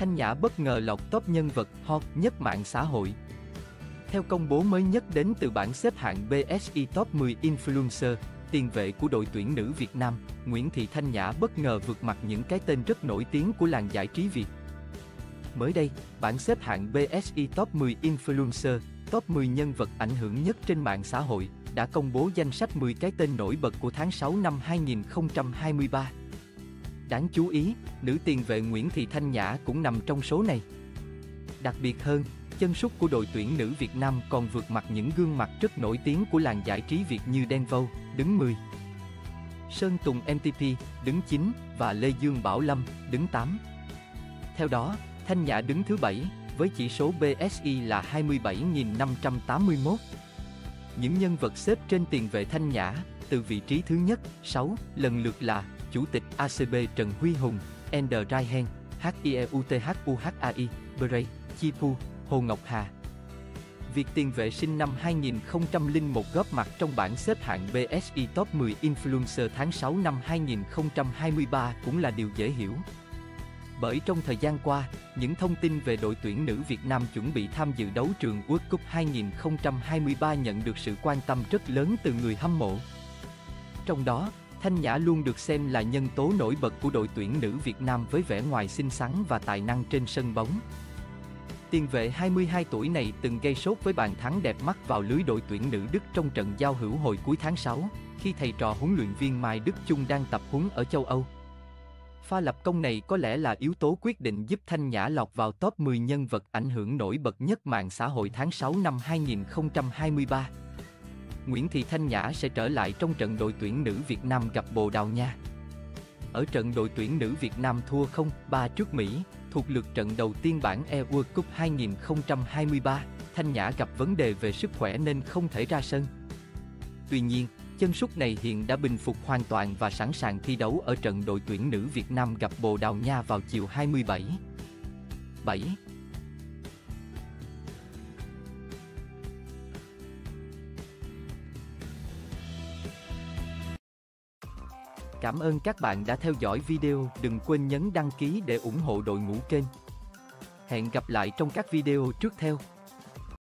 Thanh Nhã bất ngờ lọt top nhân vật hot nhất mạng xã hội. Theo công bố mới nhất đến từ bảng xếp hạng BSI Top 10 Influencer, tiền vệ của đội tuyển nữ Việt Nam, Nguyễn Thị Thanh Nhã bất ngờ vượt mặt những cái tên rất nổi tiếng của làng giải trí Việt. Mới đây, bảng xếp hạng BSI Top 10 Influencer, top 10 nhân vật ảnh hưởng nhất trên mạng xã hội, đã công bố danh sách 10 cái tên nổi bật của tháng 6 năm 2023. Đáng chú ý, nữ tiền vệ Nguyễn Thị Thanh Nhã cũng nằm trong số này. Đặc biệt hơn, chân sút của đội tuyển nữ Việt Nam còn vượt mặt những gương mặt rất nổi tiếng của làng giải trí Việt như Đen Vâu, đứng 10. Sơn Tùng MTP, đứng 9, và Lê Dương Bảo Lâm, đứng 8. Theo đó, Thanh Nhã đứng thứ 7, với chỉ số BSI là 27.581. Những nhân vật xếp trên tiền vệ Thanh Nhã, từ vị trí thứ nhất, 6, lần lượt là Chủ tịch ACB Trần Huy Hùng, Ender Raihen, HIEUTHUHAI, Bray, Chipu, Hồ Ngọc Hà. Việc tiền vệ sinh năm 2001 góp mặt trong bảng xếp hạng BSI Top 10 Influencer tháng 6 năm 2023 cũng là điều dễ hiểu. Bởi trong thời gian qua, những thông tin về đội tuyển nữ Việt Nam chuẩn bị tham dự đấu trường World Cup 2023 nhận được sự quan tâm rất lớn từ người hâm mộ. Trong đó, Thanh Nhã luôn được xem là nhân tố nổi bật của đội tuyển nữ Việt Nam với vẻ ngoài xinh xắn và tài năng trên sân bóng. Tiền vệ 22 tuổi này từng gây sốt với bàn thắng đẹp mắt vào lưới đội tuyển nữ Đức trong trận giao hữu hồi cuối tháng 6, khi thầy trò huấn luyện viên Mai Đức Chung đang tập huấn ở châu Âu. Pha lập công này có lẽ là yếu tố quyết định giúp Thanh Nhã lọt vào top 10 nhân vật ảnh hưởng nổi bật nhất mạng xã hội tháng 6 năm 2023. Nguyễn Thị Thanh Nhã sẽ trở lại trong trận đội tuyển nữ Việt Nam gặp Bồ Đào Nha. Ở trận đội tuyển nữ Việt Nam thua 0-3 trước Mỹ, thuộc lượt trận đầu tiên bảng E World Cup 2023, Thanh Nhã gặp vấn đề về sức khỏe nên không thể ra sân. Tuy nhiên, chân sút này hiện đã bình phục hoàn toàn và sẵn sàng thi đấu ở trận đội tuyển nữ Việt Nam gặp Bồ Đào Nha vào chiều 27. 7. Cảm ơn các bạn đã theo dõi video, đừng quên nhấn đăng ký để ủng hộ đội ngũ kênh. Hẹn gặp lại trong các video trước theo.